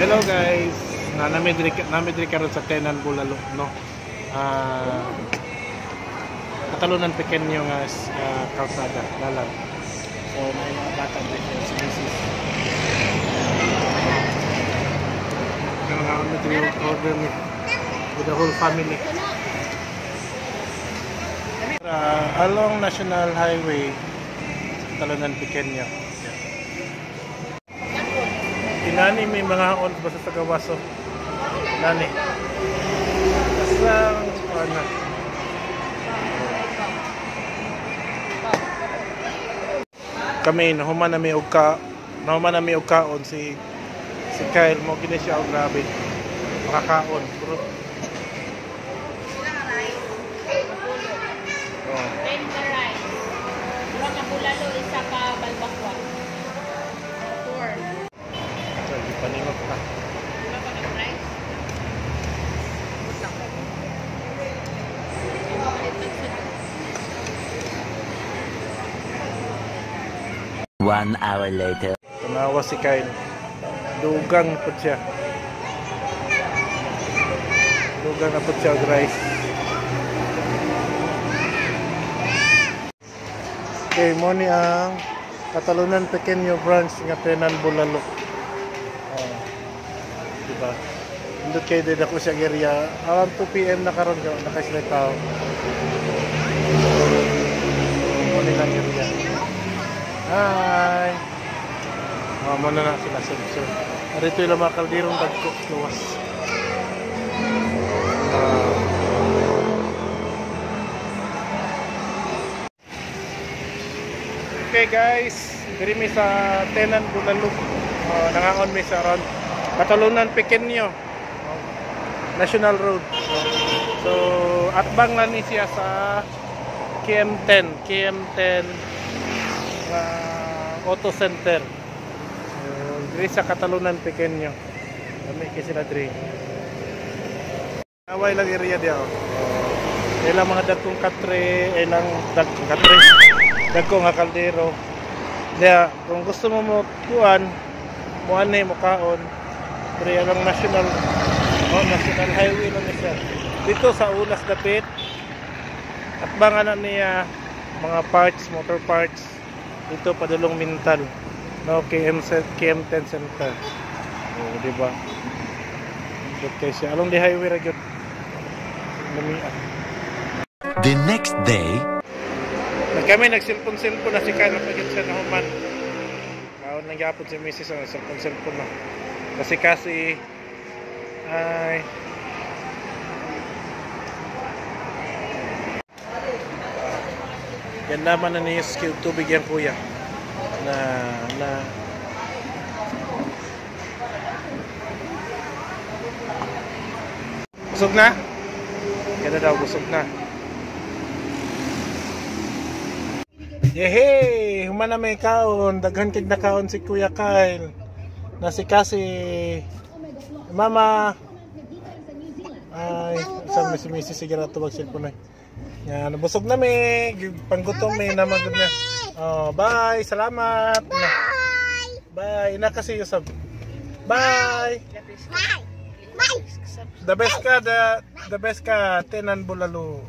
Hello guys. Na namin diri karon sa Tenan Bulalo, no. Ah Katalunan pequeño nga uh, kalsada, lalan. So may mga bata dito si Mrs. Kaya nga order ni with the whole family. Uh, along National Highway, Katalunan Pequeño. Inani may mga on basta sa gawaso. Nani. Basta ano. Kami nahuman na may ugka, nahuman na may ugkaon si si Kyle mo gini siya og grabe. Makakaon. Puro. One hour later. Tumawa si Kyle. Dugang po siya. Dugang na po siya rice. Okay, mo ang Katalunan Pequeño Branch nga Tenan Bulalo. Oh. Diba? Din ako sa area. Around 2 p.m. na karon ka nakasila tao. Mo ni lang area. Hi! Oh, muna na sila sa sir. Arito yung mga kaldirong dagko luwas. Ah. okay guys, diri mi sa Tenan Bulalog. Oh, nangangon mi sa around Katalunan Pequeño. National Road. So, atbang na ni siya sa KM10, KM10 uh, Auto Center. Diri sa Katalunan Pequeño. Kami kay sila diri. Away lang area dia. Oh. Ilang mga dagkong katre, ilang dagkong katre, dagkong nga kaldero. Dia, kung gusto mo mo kuan, mo anay mo kaon. Diri lang national oh, national highway lang ni. Dito sa Ulas Dapit. At banga na niya mga parts, motor parts dito padulong Mintal no KM set KM10 Center. Oh di ba? Dito kay siya. Along the highway ra gyud. The next day, kami nagsilpon silpon na si Kyle pagit siya na human kaon nang gyapon si Mrs. ang silpon silpon na. Kasi kasi ay. Yan naman na niya sa tubig yan kuya na na busog na? Yan na daw, busog na. Yehey! Human na may kaon. Daghan kig na kaon si Kuya Kyle. Na si kasi Mama ay sa si Missy sige na tubag cellphone ay. Yan, nabusog na may panggutom may naman gud na. Oh, bye. Salamat. Bye. Bye. Ina kasi Yusab. Bye. The best ka, the, the best ka, Tenan Bulalo.